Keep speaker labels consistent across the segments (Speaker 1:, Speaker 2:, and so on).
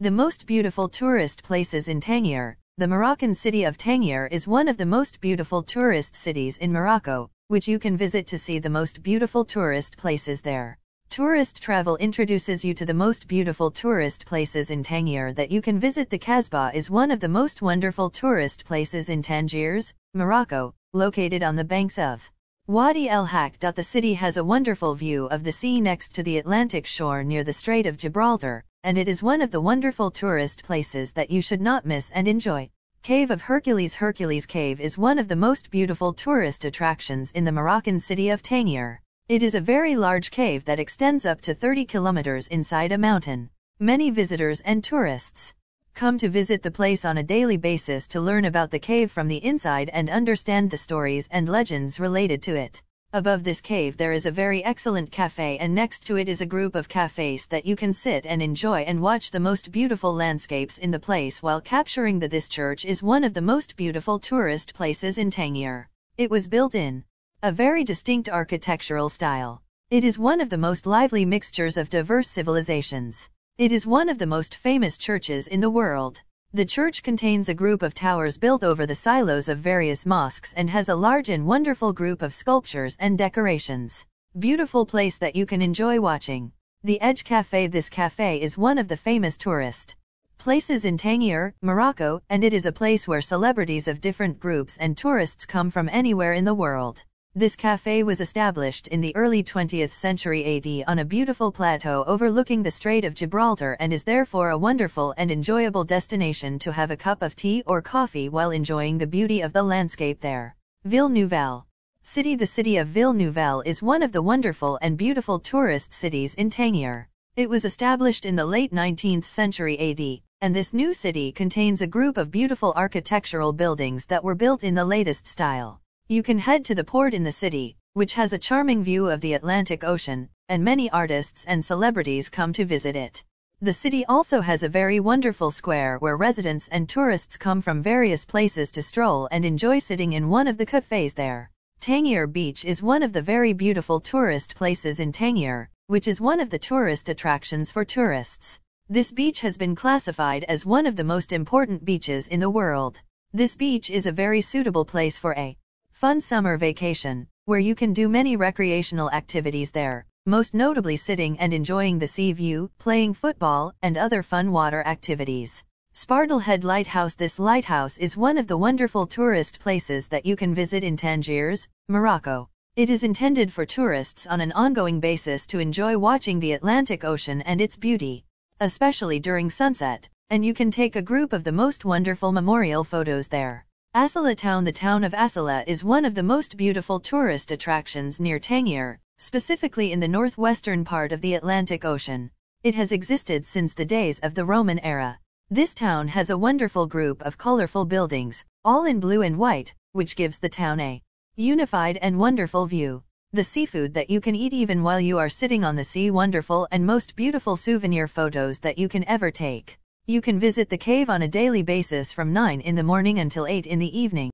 Speaker 1: The most beautiful tourist places in Tangier. The Moroccan city of Tangier is one of the most beautiful tourist cities in Morocco, which you can visit to see the most beautiful tourist places there. Tourist travel introduces you to the most beautiful tourist places in Tangier that you can visit. The Kasbah is one of the most wonderful tourist places in Tangiers, Morocco, located on the banks of Wadi El Hak. The city has a wonderful view of the sea next to the Atlantic shore near the Strait of Gibraltar, and it is one of the wonderful tourist places that you should not miss and enjoy. Cave of Hercules Hercules Cave is one of the most beautiful tourist attractions in the Moroccan city of Tangier. It is a very large cave that extends up to 30 kilometers inside a mountain. Many visitors and tourists come to visit the place on a daily basis to learn about the cave from the inside and understand the stories and legends related to it. Above this cave there is a very excellent cafe and next to it is a group of cafes that you can sit and enjoy and watch the most beautiful landscapes in the place while capturing that this church is one of the most beautiful tourist places in Tangier. It was built in a very distinct architectural style. It is one of the most lively mixtures of diverse civilizations. It is one of the most famous churches in the world. The church contains a group of towers built over the silos of various mosques and has a large and wonderful group of sculptures and decorations. Beautiful place that you can enjoy watching. The Edge Cafe This cafe is one of the famous tourist places in Tangier, Morocco, and it is a place where celebrities of different groups and tourists come from anywhere in the world. This cafe was established in the early 20th century AD on a beautiful plateau overlooking the Strait of Gibraltar and is therefore a wonderful and enjoyable destination to have a cup of tea or coffee while enjoying the beauty of the landscape there. Ville Nouvelle City The city of Ville Nouvelle is one of the wonderful and beautiful tourist cities in Tangier. It was established in the late 19th century AD, and this new city contains a group of beautiful architectural buildings that were built in the latest style. You can head to the port in the city, which has a charming view of the Atlantic Ocean, and many artists and celebrities come to visit it. The city also has a very wonderful square where residents and tourists come from various places to stroll and enjoy sitting in one of the cafes there. Tangier Beach is one of the very beautiful tourist places in Tangier, which is one of the tourist attractions for tourists. This beach has been classified as one of the most important beaches in the world. This beach is a very suitable place for a fun summer vacation, where you can do many recreational activities there, most notably sitting and enjoying the sea view, playing football, and other fun water activities. Spardlehead Lighthouse This lighthouse is one of the wonderful tourist places that you can visit in Tangiers, Morocco. It is intended for tourists on an ongoing basis to enjoy watching the Atlantic Ocean and its beauty, especially during sunset, and you can take a group of the most wonderful memorial photos there. Asila Town The town of Asila is one of the most beautiful tourist attractions near Tangier, specifically in the northwestern part of the Atlantic Ocean. It has existed since the days of the Roman era. This town has a wonderful group of colorful buildings, all in blue and white, which gives the town a unified and wonderful view. The seafood that you can eat even while you are sitting on the sea wonderful and most beautiful souvenir photos that you can ever take. You can visit the cave on a daily basis from 9 in the morning until 8 in the evening.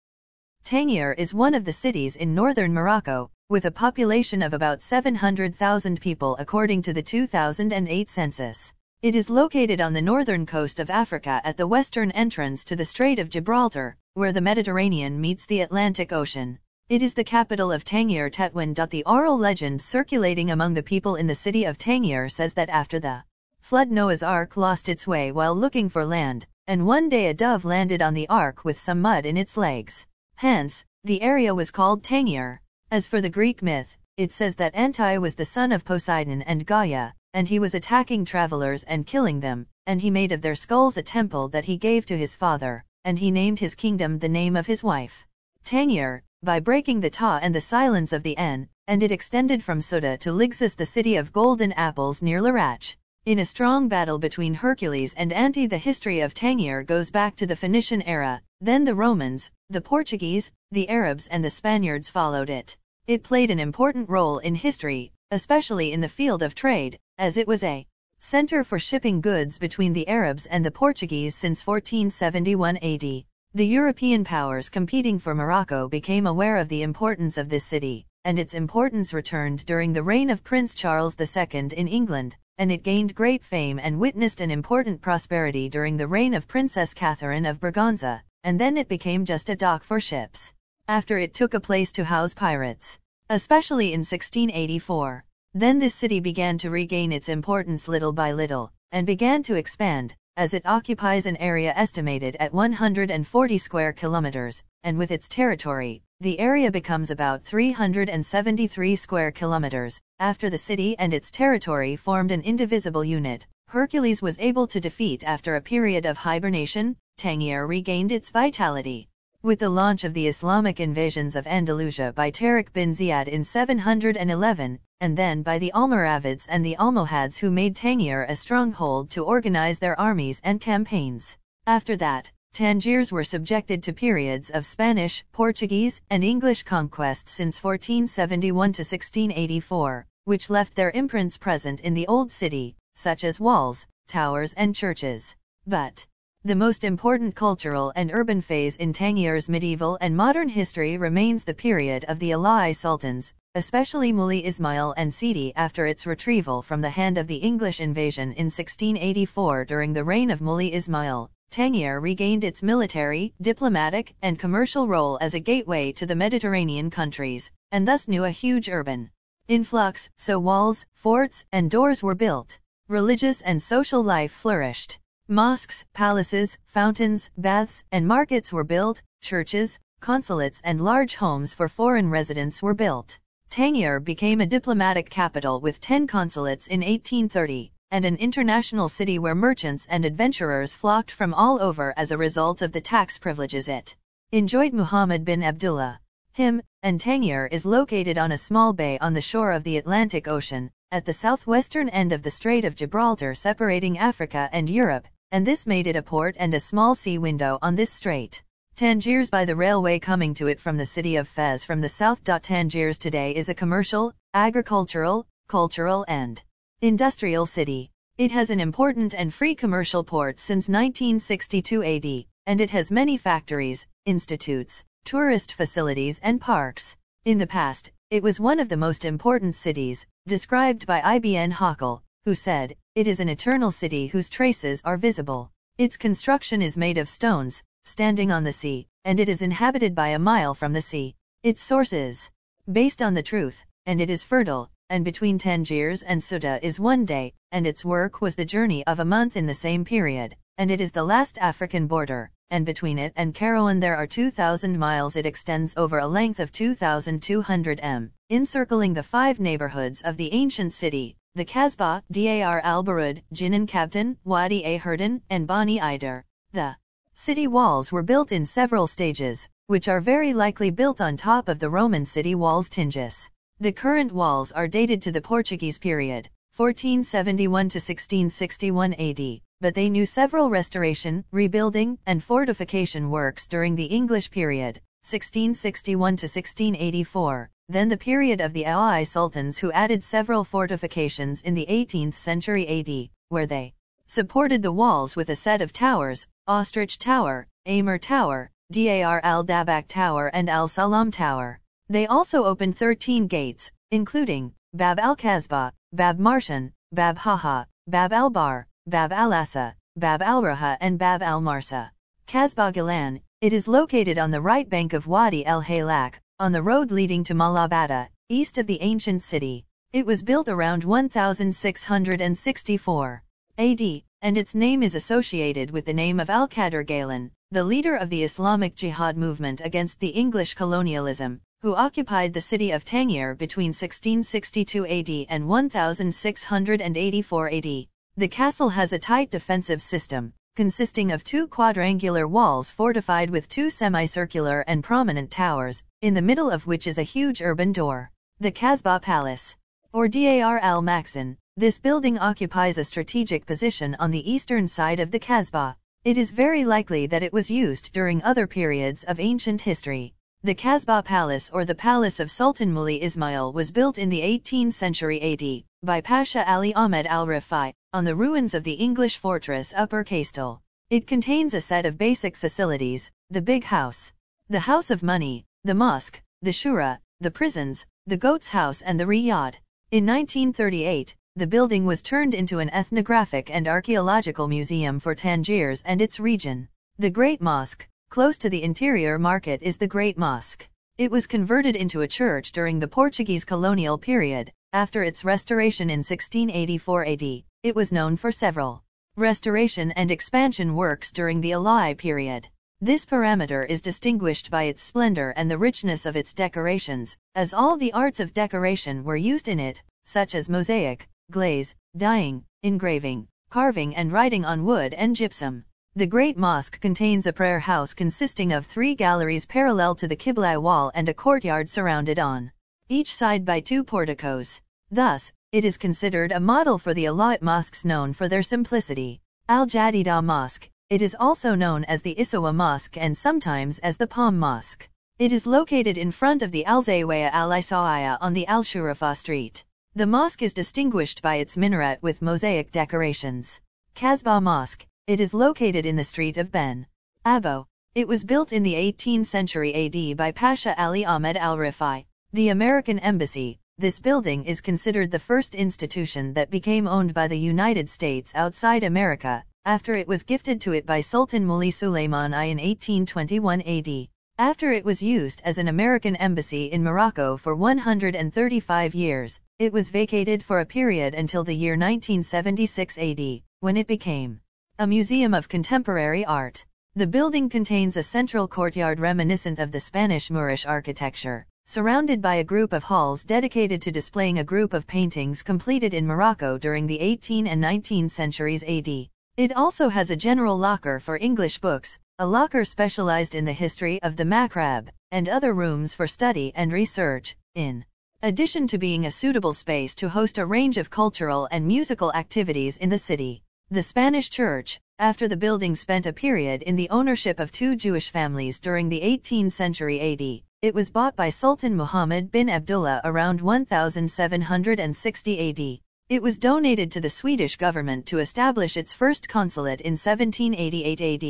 Speaker 1: Tangier is one of the cities in northern Morocco, with a population of about 700,000 people according to the 2008 census. It is located on the northern coast of Africa at the western entrance to the Strait of Gibraltar, where the Mediterranean meets the Atlantic Ocean. It is the capital of Tangier Tetouan. The oral legend circulating among the people in the city of Tangier says that after the flood Noah's Ark lost its way while looking for land, and one day a dove landed on the ark with some mud in its legs. Hence, the area was called Tangier. As for the Greek myth, it says that Anti was the son of Poseidon and Gaia, and he was attacking travelers and killing them, and he made of their skulls a temple that he gave to his father, and he named his kingdom the name of his wife. Tangier, by breaking the ta and the silence of the n, and it extended from Suda to Lixus the city of golden apples near Larache. In a strong battle between Hercules and Ante the history of Tangier goes back to the Phoenician era, then the Romans, the Portuguese, the Arabs and the Spaniards followed it. It played an important role in history, especially in the field of trade, as it was a center for shipping goods between the Arabs and the Portuguese since 1471 AD. The European powers competing for Morocco became aware of the importance of this city, and its importance returned during the reign of Prince Charles II in England, and it gained great fame and witnessed an important prosperity during the reign of Princess Catherine of Braganza, and then it became just a dock for ships. After it took a place to house pirates, especially in 1684. Then this city began to regain its importance little by little, and began to expand, as it occupies an area estimated at 140 square kilometers, and with its territory, the area becomes about 373 square kilometers. After the city and its territory formed an indivisible unit, Hercules was able to defeat after a period of hibernation, Tangier regained its vitality. With the launch of the Islamic invasions of Andalusia by Tariq bin Ziyad in 711, and then by the Almoravids and the Almohads who made Tangier a stronghold to organize their armies and campaigns. After that, Tangiers were subjected to periods of Spanish, Portuguese, and English conquest since 1471 to 1684, which left their imprints present in the old city, such as walls, towers and churches. But, the most important cultural and urban phase in Tangier's medieval and modern history remains the period of the Alai Sultans, especially Muley Ismail and Sidi after its retrieval from the hand of the English invasion in 1684 during the reign of Muley Ismail. Tangier regained its military, diplomatic, and commercial role as a gateway to the Mediterranean countries, and thus knew a huge urban influx, so walls, forts, and doors were built. Religious and social life flourished. Mosques, palaces, fountains, baths, and markets were built, churches, consulates and large homes for foreign residents were built. Tangier became a diplomatic capital with 10 consulates in 1830, and an international city where merchants and adventurers flocked from all over as a result of the tax privileges it enjoyed Muhammad bin Abdullah. Him, and Tangier is located on a small bay on the shore of the Atlantic Ocean, at the southwestern end of the Strait of Gibraltar separating Africa and Europe, and this made it a port and a small sea window on this strait. Tangiers by the railway coming to it from the city of Fez from the south. Tangiers today is a commercial, agricultural, cultural and industrial city. It has an important and free commercial port since 1962 AD, and it has many factories, institutes, tourist facilities and parks. In the past, it was one of the most important cities, described by Ibn Hawqal, who said, It is an eternal city whose traces are visible. Its construction is made of stones, standing on the sea, and it is inhabited by a mile from the sea. Its source is based on the truth, and it is fertile, and between Tangiers and Ceuta is one day, and its work was the journey of a month in the same period, and it is the last African border, and between it and Kairouan there are 2,000 miles it extends over a length of 2,200 m, encircling the five neighborhoods of the ancient city, the Kasbah, Dar al-Barud, Jinan Kabtan, Wadi a and Bani Idar. The city walls were built in several stages, which are very likely built on top of the Roman city walls Tingis. The current walls are dated to the Portuguese period, 1471 to 1661 AD, but they knew several restoration, rebuilding, and fortification works during the English period, 1661 to 1684, then the period of the Alai sultans who added several fortifications in the 18th century AD, where they supported the walls with a set of towers, Ostrich Tower, Amir Tower, Dar al-Dabak Tower and al-Salam Tower. They also opened 13 gates, including Bab al-Kasbah, Bab Marshan, Bab Haha, Bab al-Bar, Bab al-Asa, Bab al-Raha and Bab al-Marsa. Kasbah Gilan, it is located on the right bank of Wadi el-Halak, on the road leading to Malabata, east of the ancient city. It was built around 1664 AD, and its name is associated with the name of Al-Qadr Galen, the leader of the Islamic Jihad movement against the English colonialism, who occupied the city of Tangier between 1662 AD and 1684 AD. The castle has a tight defensive system, consisting of two quadrangular walls fortified with two semicircular and prominent towers, in the middle of which is a huge urban door. The Kasbah Palace, or Dar al-Maksan, this building occupies a strategic position on the eastern side of the Kasbah. It is very likely that it was used during other periods of ancient history. The Kasbah Palace or the Palace of Sultan Muli Ismail was built in the 18th century AD by Pasha Ali Ahmed al-Rifai on the ruins of the English fortress Upper Castle. It contains a set of basic facilities, the Big House, the House of Money, the mosque, the shura, the prisons, the goat's house and the riyadh. In 1938, the building was turned into an ethnographic and archaeological museum for Tangiers and its region. The Great Mosque, close to the interior market is the Great Mosque. It was converted into a church during the Portuguese colonial period. After its restoration in 1684 AD, it was known for several restoration and expansion works during the Alai period. This parameter is distinguished by its splendor and the richness of its decorations, as all the arts of decoration were used in it, such as mosaic, glaze, dyeing, engraving, carving and writing on wood and gypsum. The Great Mosque contains a prayer house consisting of three galleries parallel to the Qibla wall and a courtyard surrounded on each side by two porticos. Thus, it is considered a model for the Alawite mosques known for their simplicity. Al-Jadida Mosque, it is also known as the Isawa Mosque and sometimes as the Palm Mosque. It is located in front of the Al-Zawiya al-Isaiya on the Al-Shurafa Street. The mosque is distinguished by its minaret with mosaic decorations. Kasbah Mosque, it is located in the street of Ben Abo. It was built in the 18th century AD by Pasha Ali Ahmed al-Rifai. The American Embassy, this building is considered the first institution that became owned by the United States outside America, after it was gifted to it by Sultan Muli Suleiman I in 1821 AD. After it was used as an American embassy in Morocco for 135 years, it was vacated for a period until the year 1976 AD, when it became a museum of contemporary art. The building contains a central courtyard reminiscent of the Spanish Moorish architecture, surrounded by a group of halls dedicated to displaying a group of paintings completed in Morocco during the 18 and 19 centuries AD. It also has a general locker for English books, a locker specialized in the history of the Maghreb, and other rooms for study and research, in addition to being a suitable space to host a range of cultural and musical activities in the city. The Spanish Church, after the building spent a period in the ownership of two Jewish families during the 18th century AD, it was bought by Sultan Muhammad bin Abdullah around 1760 AD. It was donated to the Swedish government to establish its first consulate in 1788 AD.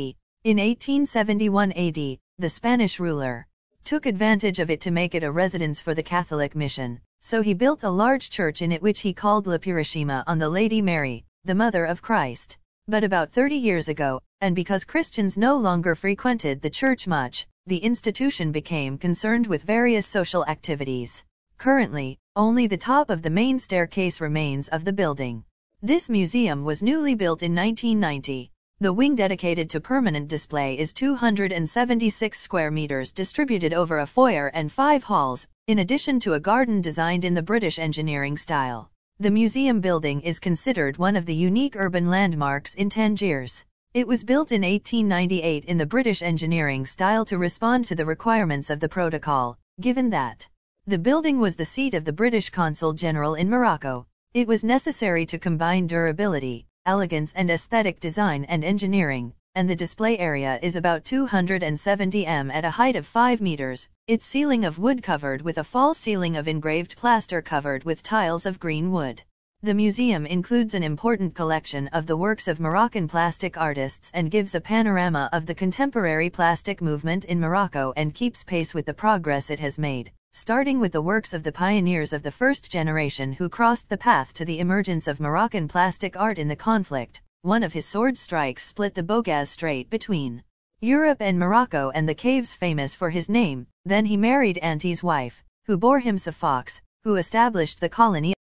Speaker 1: In 1871 AD, the Spanish ruler took advantage of it to make it a residence for the Catholic mission, so he built a large church in it which he called La Purissima on the Lady Mary, the Mother of Christ. But about 30 years ago, and because Christians no longer frequented the church much, the institution became concerned with various social activities. Currently, only the top of the main staircase remains of the building. This museum was newly built in 1990. The wing dedicated to permanent display is 276 square meters distributed over a foyer and five halls, in addition to a garden designed in the British engineering style. The museum building is considered one of the unique urban landmarks in Tangiers. It was built in 1898 in the British engineering style to respond to the requirements of the protocol, given that the building was the seat of the British Consul General in Morocco. It was necessary to combine durability, elegance and aesthetic design and engineering, and the display area is about 270 m at a height of 5 meters, its ceiling of wood covered with a false ceiling of engraved plaster covered with tiles of green wood. The museum includes an important collection of the works of Moroccan plastic artists and gives a panorama of the contemporary plastic movement in Morocco and keeps pace with the progress it has made starting with the works of the pioneers of the first generation who crossed the path to the emergence of Moroccan plastic art in the conflict. One of his sword strikes split the Bogaz Strait between Europe and Morocco and the caves famous for his name, then he married Auntie's wife, who bore him Safax, who established the colony